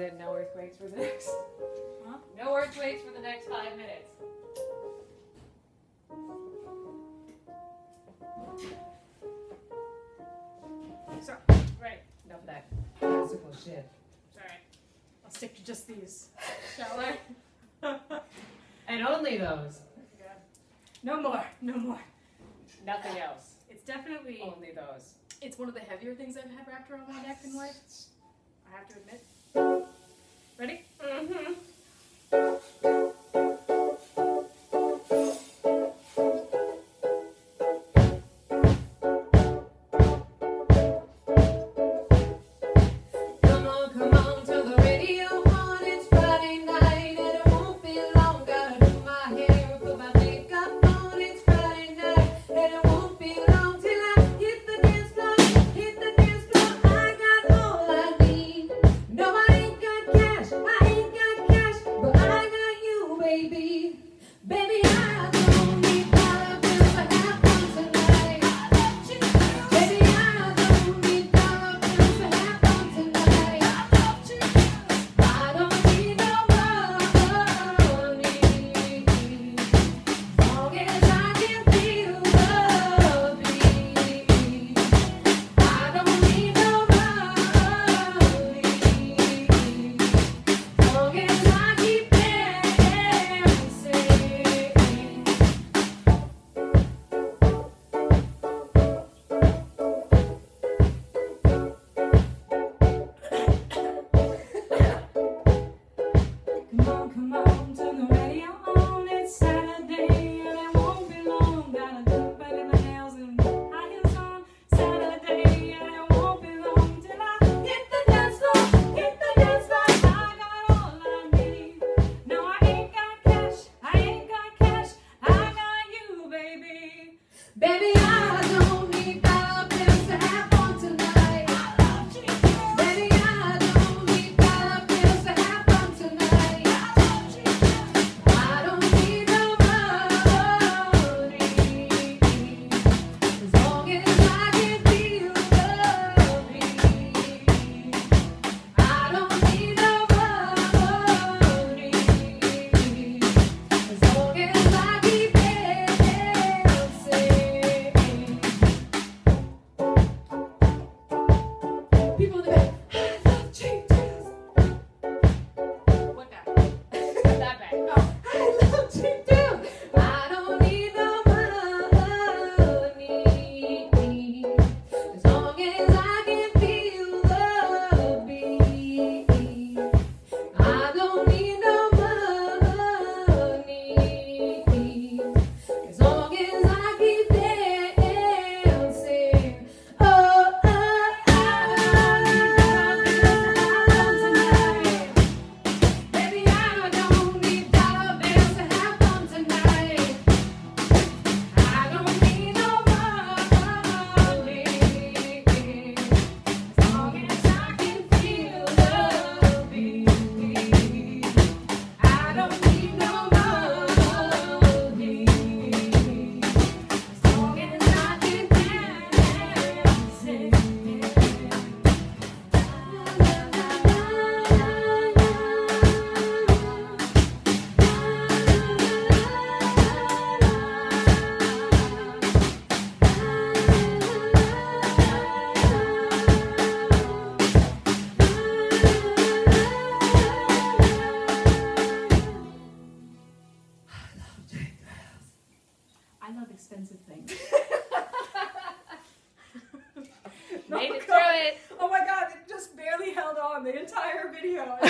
in, no earthquakes for the next. Huh? No earthquakes for the next five minutes. Sorry, right. Enough that classical shit. Sorry. I'll stick to just these, shall I? and only those. Yeah. No more. No more. Nothing else. It's definitely only those. It's one of the heavier things I've had wrapped around my neck in life. I have to admit. baby, baby. Baby, entire video.